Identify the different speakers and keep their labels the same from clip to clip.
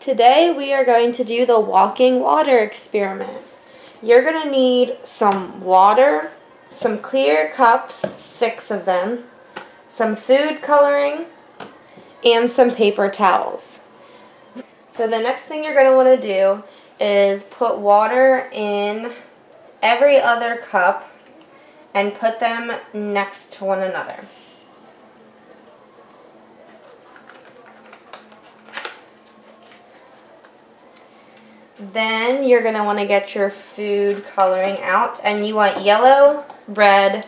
Speaker 1: Today we are going to do the walking water experiment. You're going to need some water, some clear cups, six of them, some food coloring, and some paper towels. So the next thing you're going to want to do is put water in every other cup and put them next to one another. Then you're going to want to get your food coloring out and you want yellow, red,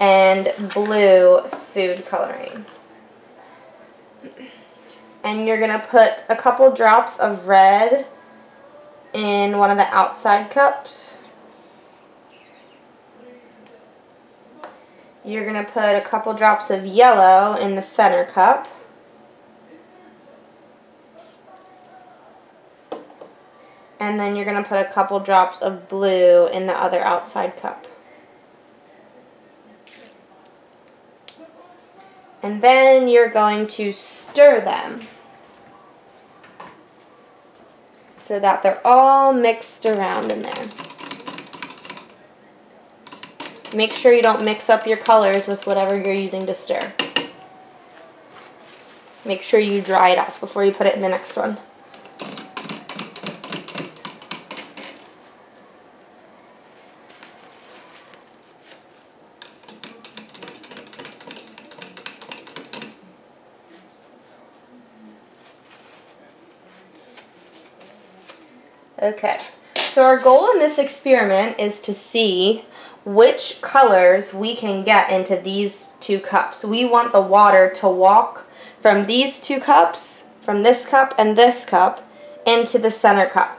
Speaker 1: and blue food coloring. And you're going to put a couple drops of red in one of the outside cups. You're going to put a couple drops of yellow in the center cup. And then you're going to put a couple drops of blue in the other outside cup. And then you're going to stir them so that they're all mixed around in there. Make sure you don't mix up your colors with whatever you're using to stir. Make sure you dry it off before you put it in the next one. Okay, so our goal in this experiment is to see which colors we can get into these two cups. We want the water to walk from these two cups, from this cup and this cup, into the center cup.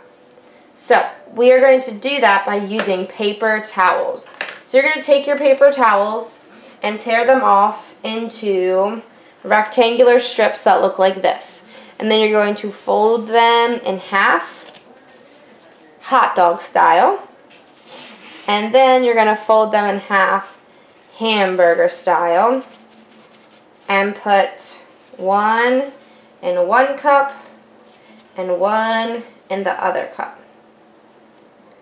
Speaker 1: So, we are going to do that by using paper towels. So you're going to take your paper towels and tear them off into rectangular strips that look like this. And then you're going to fold them in half hot dog style. And then you're going to fold them in half hamburger style and put one in one cup and one in the other cup.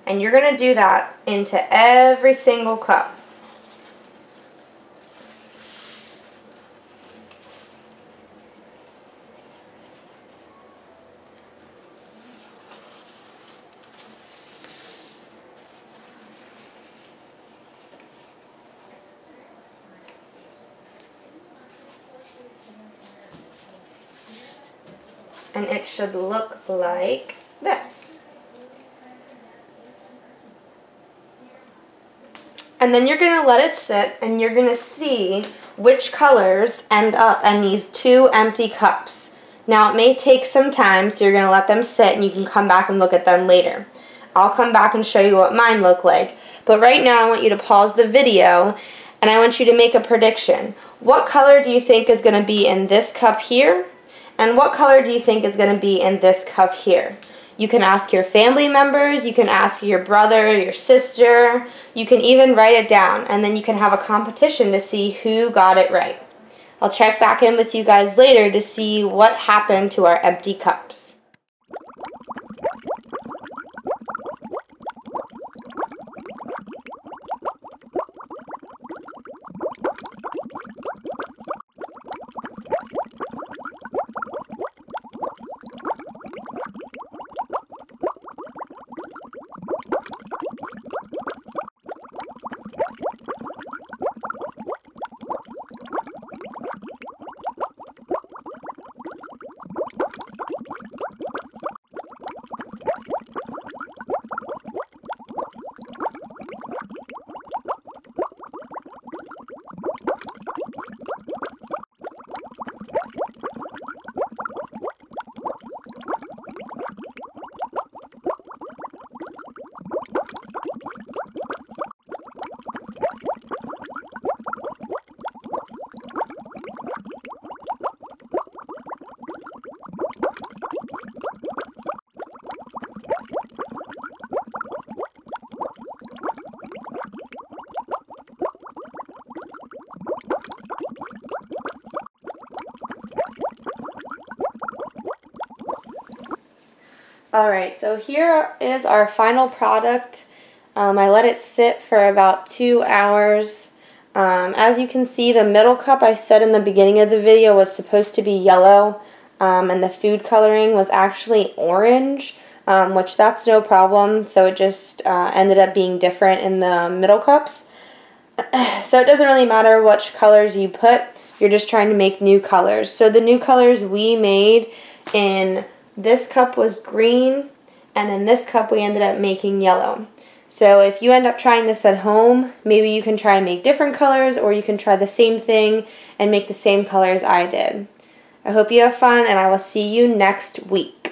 Speaker 1: And you're going to do that into every single cup. And it should look like this. And then you're going to let it sit and you're going to see which colors end up in these two empty cups. Now it may take some time so you're going to let them sit and you can come back and look at them later. I'll come back and show you what mine look like. But right now I want you to pause the video and I want you to make a prediction. What color do you think is going to be in this cup here and what color do you think is going to be in this cup here? You can ask your family members, you can ask your brother, your sister, you can even write it down and then you can have a competition to see who got it right. I'll check back in with you guys later to see what happened to our empty cups. Alright, so here is our final product. Um, I let it sit for about two hours. Um, as you can see, the middle cup I said in the beginning of the video was supposed to be yellow, um, and the food coloring was actually orange, um, which that's no problem, so it just uh, ended up being different in the middle cups. so it doesn't really matter which colors you put, you're just trying to make new colors. So the new colors we made in this cup was green, and in this cup we ended up making yellow. So if you end up trying this at home, maybe you can try and make different colors, or you can try the same thing and make the same colors I did. I hope you have fun, and I will see you next week.